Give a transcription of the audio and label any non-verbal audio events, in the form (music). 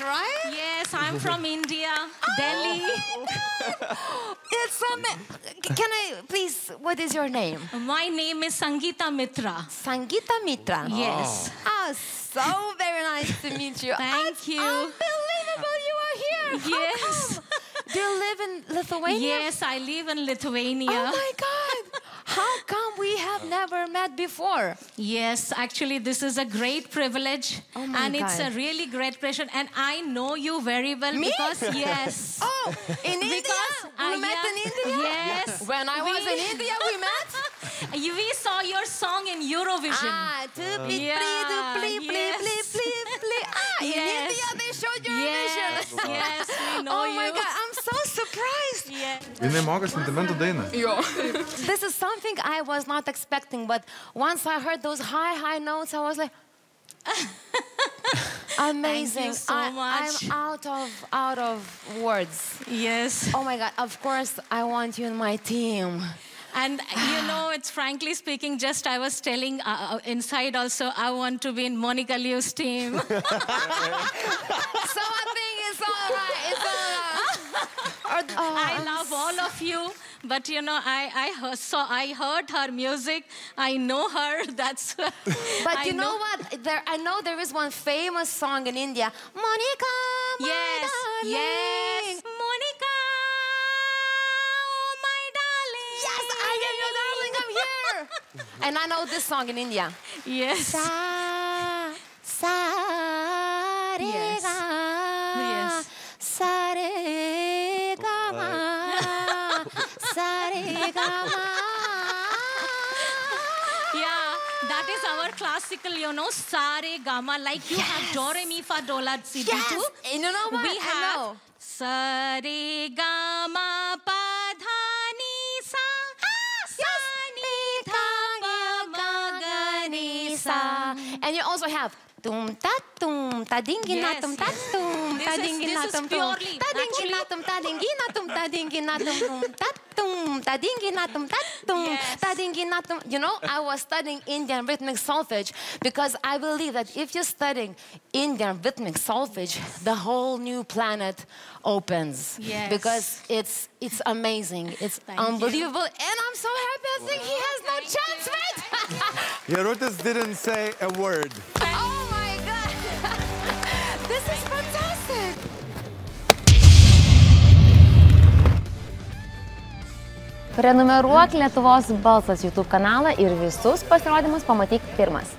English, right? Yes, I'm from (laughs) India, oh, Delhi. (laughs) It's ama- uh, Can I please? What is your name? My name is Sangita Mitra. Sangita Mitra. Yes. Oh, so very nice to meet you. Thank It's you. Unbelievable, you are here. Yes. Do you live in Lithuania? Yes, I live in Lithuania. Oh my God. How come we have never met before? Yes, actually, this is a great privilege. Oh my and it's a really great pleasure. And I know you very well Me? because, (laughs) yes. Oh, in (laughs) India? Because We I- met yeah, in India? Yes. (laughs) When I was We- in India, we met? You- we saw your song in Eurovision. Ah, to pli, Yeah, pli, to pli, pli, yes. pli, pli, pli. Ah, in India they showed your Yes, vision. yes, we know oh my you. God, I'm so surprised. Yeah. Jinai moka sentimentų dainą. This is something I was not expecting, but once I heard those high, high notes, I was like, (laughs) amazing. so I, much. I'm out of out of words. Yes. Oh my God! Of course, I want you in my team. And you know, it's frankly speaking, just I was telling uh, uh, inside also, I want to be in Monika Liu's team. (laughs) So I think it's all right. It's all right. Or- oh, Oh. I I'm love all of you, but you know, I I heard, saw I heard her music. I know her. (laughs) That's. But I you know, what? There, I know there is one famous song in India, Monica. my Yes, darling. yes, Monica, oh my darling. Yes, I am your darling. I'm here. (laughs) and I know this song in India. Yes. Sa, sa, re, Yes. (laughs) Yeah, that is our classical, you know, sare gama. Like you have do re mi fa do la si Yes. You know what? We have sare gama you also have tum ta tum ta dingi na tum ta tum ta dingi na tum tum ta dingi na tum ta dingi na tum ta dingi na tum tum ta tum ta dingi na tum ta tum ta dingi na tum. You know, I was studying Indian rhythmic solfege because I believe that if you're studying Indian rhythmic solfege, the whole new planet opens. Yes. Because it's it's amazing. It's Thank you. unbelievable, and I'm so happy. I think he has no chance? Jarutis didn't say a word. Oh my god! (laughs) this is fantastic! Prenumeruok Lietuvos balsas YouTube kanalą ir visus pasirodymus pamatyk pirmas.